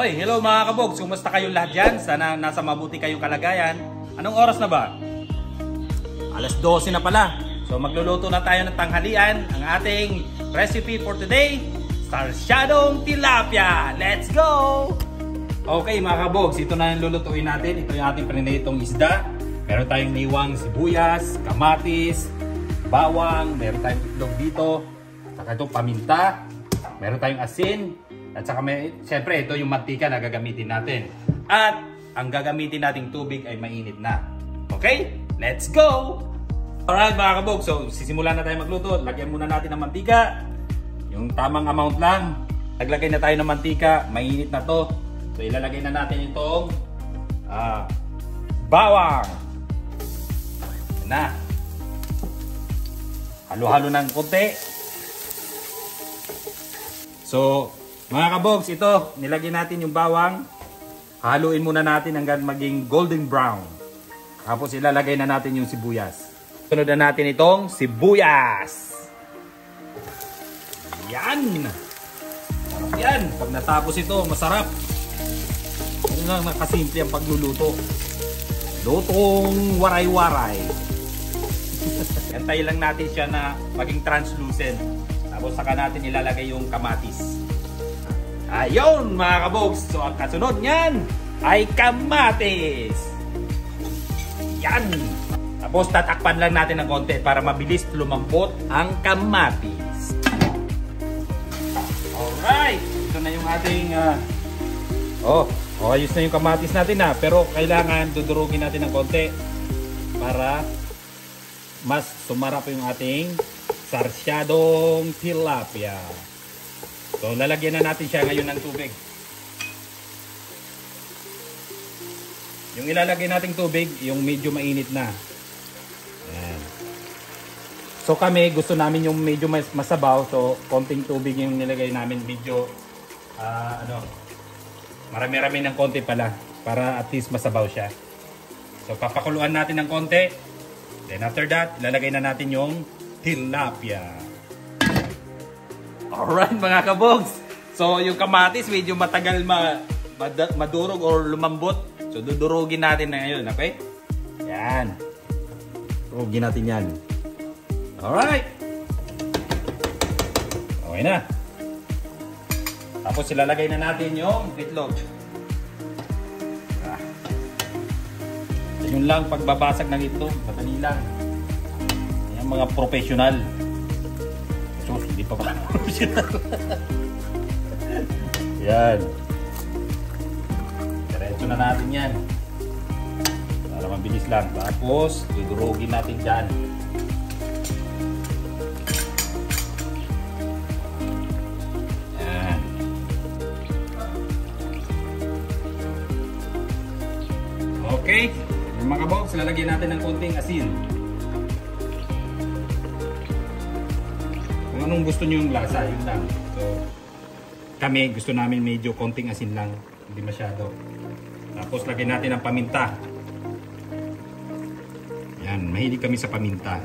Oy, hello mga kabogs. Kumusta kayong lahat dyan? Sana nasa mabuti kayong kalagayan. Anong oras na ba? Alas 12 na pala. So magluluto na tayo ng tanghalian. Ang ating recipe for today, Sarsyadong Tilapia. Let's go! Okay mga kabogs, ito na yung lulutuin natin. Ito yung ating prinitong isda. Meron tayong niwang sibuyas, kamatis, bawang, meron tayong itlog dito, saka itong paminta, meron tayong asin, at saka may, siyempre ito yung mantika na gagamitin natin. At ang gagamitin nating tubig ay mainit na. Okay? Let's go! Alright mga kabog, so sisimulan na tayo magluto. Lagyan muna natin ng mantika. Yung tamang amount lang. Naglagay na tayo ng mantika, mainit na to. So ilalagay na natin itong uh, bawang. Yan na. Halo-halo ng konti. So, mga kabogs, ito, nilagyan natin yung bawang. Haluin muna natin hanggang maging golden brown. Tapos ilalagay na natin yung sibuyas. Sunod na natin itong sibuyas. Yan! Yan! Pag natapos ito, masarap. Ano lang nakasimple ang pagluluto. Lutong waray-waray. Antayin lang natin siya na maging translucent. Tapos saka natin ilalagay yung kamatis. Ayun mga kabogs. So ang kasunod niyan ay kamatis. Yan. Tapos tatakpan lang natin ng konti para mabilis lumambot ang kamatis. Alright. Ito na yung ating... Uh... Oh, oh, ayos na yung kamatis natin na. Pero kailangan dudurugin natin ng konti para mas sumarap yung ating sarsyadong tilapia. So, lalagyan na natin siya ngayon ng tubig. Yung ilalagay nating tubig, yung medyo mainit na. Ayan. So kami, gusto namin yung medyo mas masabaw. So, konting tubig yung nilagay namin. Medyo, uh, ano, marami-rami ng konti pala. Para at least masabaw siya. So, papakuluan natin ng konti. Then after that, ilalagay na natin yung tilapia. Alright mga kabogs. So yung kamatis medyo matagal ma madurog or lumambot. So dudurugin natin na ngayon. Okay? Yan. Durugin natin yan. Alright. Okay na. Tapos ilalagay na natin yung itlog. Ah. Yun lang pagbabasag ng itlog. Madali lang. Yan mga professional. Hindi pa ba? yan. Diretso na natin yan. Para mabilis lang. Tapos, dudurugin natin dyan. Yan. Okay. Yung mga box, lalagyan natin ng konting asin. Anong gusto nyo yung lasa, yun lang. So, kami gusto namin medyo konting asin lang. Hindi masyado. Tapos lagyan natin ang paminta. Yan, mahilig kami sa paminta.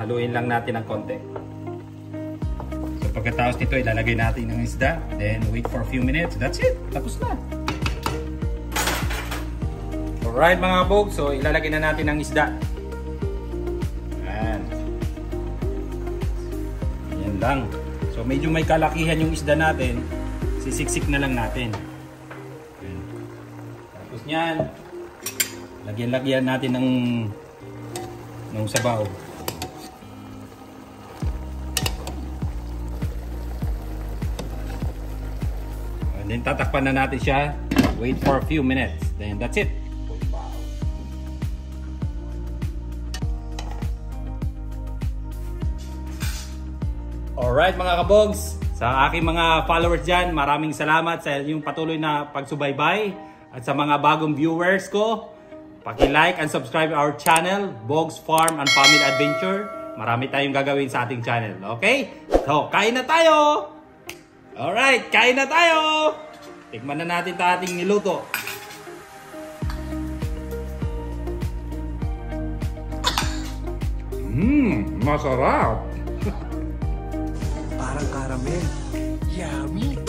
Haluin lang natin ng konti. So pagkatapos nito, ilalagay natin ng isda. Then wait for a few minutes. That's it. Tapos na. Alright mga kabog, so ilalagay na natin ang isda. Lang. So medyo may kalakihan yung isda natin, sisiksik na lang natin. Tapos niyan, lagyan-lagyan natin ng ng sabaw. And then tatakpan na natin siya. Wait for a few minutes. Then that's it. Alright mga kabogs, sa aking mga followers dyan, maraming salamat sa inyong patuloy na pagsubaybay at sa mga bagong viewers ko. Paki-like and subscribe our channel, Bogs Farm and Family Adventure. Marami tayong gagawin sa ating channel, okay? So, kain na tayo! Alright, kain na tayo! Tikman na natin ito ating niluto. Mmm, masarap! Caramel. Yummy!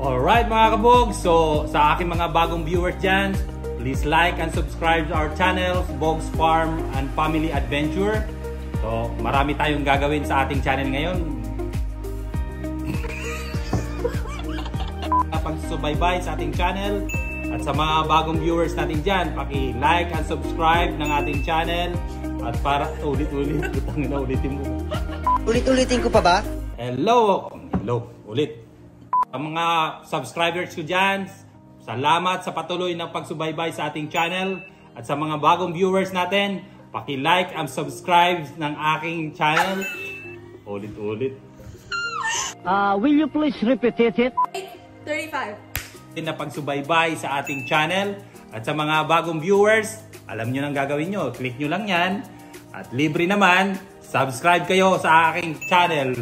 Alright mga kabog, so sa aking mga bagong viewers dyan, please like and subscribe to our channels, Bog's Farm and Family Adventure. So marami tayong gagawin sa ating channel ngayon. Pagsubaybay sa ating channel at sa mga bagong viewers natin dyan, paki-like and subscribe ng ating channel at para ulit-ulit, putang na ulitin mo. Ulit-ulitin ko pa ba? Hello! Hello, ulit. Ang mga subscribers ko dyan, salamat sa patuloy ng pagsubaybay sa ating channel at sa mga bagong viewers natin, paki-like and subscribe ng aking channel. Ulit-ulit. Uh, will you please repeat it? 35. na pagsubaybay sa ating channel at sa mga bagong viewers, alam nyo nang gagawin nyo. Click nyo lang yan at libre naman, subscribe kayo sa aking channel.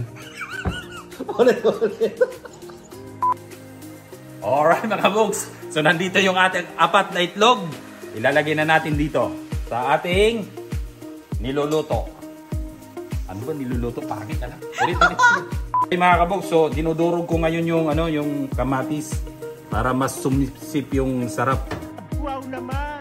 Ulit-ulit. Alright mga books, so nandito yung ating apat na itlog. Ilalagay na natin dito sa ating niluluto. Ano ba niluluto? Pangit? Ulit, ulit, ulit. Okay, mga kabog, so dinudurog ko ngayon yung ano yung kamatis para mas sumisip yung sarap. Wow naman!